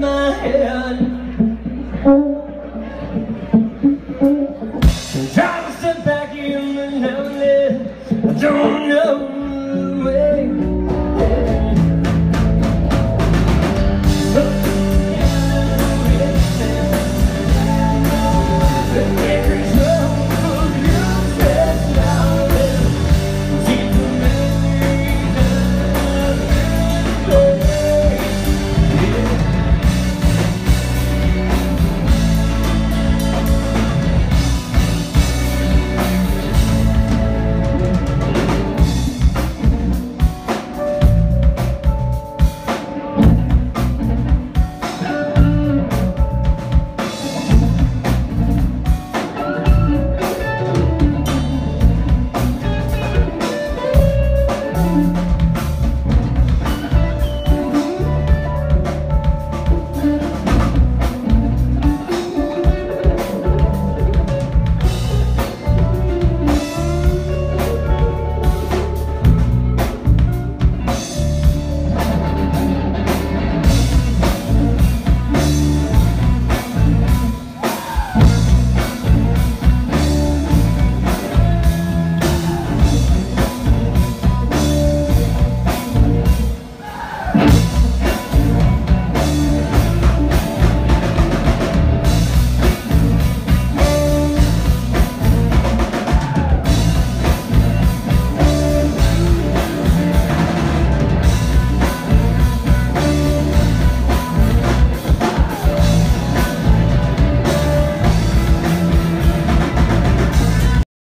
my head